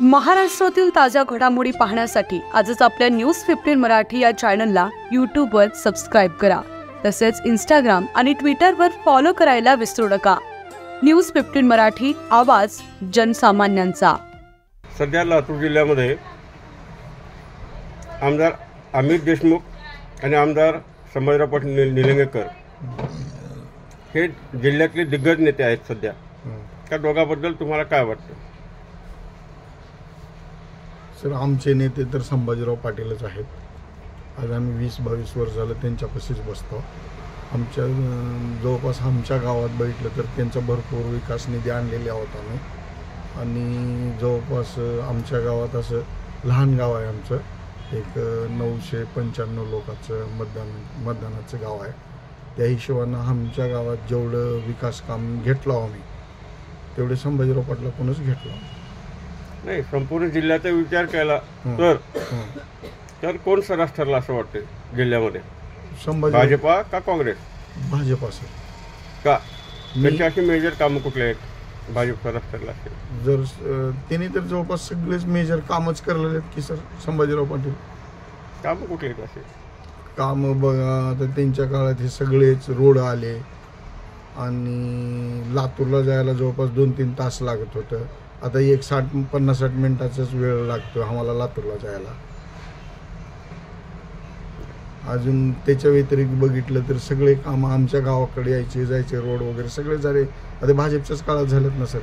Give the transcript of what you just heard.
महाराष्ट्रातील ताज्या घडामोडी पाहण्यासाठी आजच आपल्या न्यूज फिफ्टीन मराठी या चॅनलला यूट्यूबवर सबस्क्राईब करा. तसेच इंस्टाग्राम आणि ट्विटरवर फॉलो करायला विसरू नका. न्यूज फिफ्टीन मराठी आवाज जनसामान्यांचा. सध्या लातूर जिल्ह्यामध्ये आमदार अमित देशमुख आणि आमदार संभाजीराव पाटील निल निलंगेकर हे जिल्ह्यातले दिग्गज नेते आहेत सध्या. त्या दोघांबद्दल तुम्हाला काय वाटतं? सर आमचे नेते तर संभाजीराव पाटीलच आहेत. आज आम्ही वीस बावीस वर्ष झालं त्यांच्यापाशीच बसतो. आमच्या जवळपास आमच्या गावात बघितलं तर त्यांचा भरपूर विकास निधी आणलेली आहोत आम्ही. आणि जवळपास आमच्या गावात असं लहान गाव आहे आमचं. एक नऊशे पंच्याण्णव लोकांचं मतदान मतदानाचं गाव आहे. त्या हिशोबानं आमच्या गावात जेवढं विकास काम घेतलं आम्ही तेवढे संभाजीराव पाटलाकडूनच घेतलं नाही संपूर्ण जिल्ह्याचा विचार केला. तर. तर कोण सरस ठरला असं वाटतं जिल्ह्यामध्ये? संभाजी भाजपा का काँग्रेस? भाजप असेल का? त्यांची अशी मेजर कामं कुठले आहेत? भाजप सरस ठरला असेल. जर अं, त्यांनी तर जवळपास सगळेच मेजर कामच करलेले आहेत की सर संभाजीराव पाटील. कामं कुठले आहेत असे? काम बघा तर त्यांच्या काळात हे सगळेच रोड आले आणि लातूरला जायला जवळपास दोन तीन तास लागत होतं. आता एक साठ पन्नास साठ मिनिटाचाच वेळ लागतो आम्हाला लातूरला जायला. अजून त्याच्या व्यतिरिक्त बघितलं तर सगळे कामं आमच्या गावाकडे यायचे जायचे रोड वगैरे सगळे झाले. आता भाजपच्याच काळात झालेत ना सर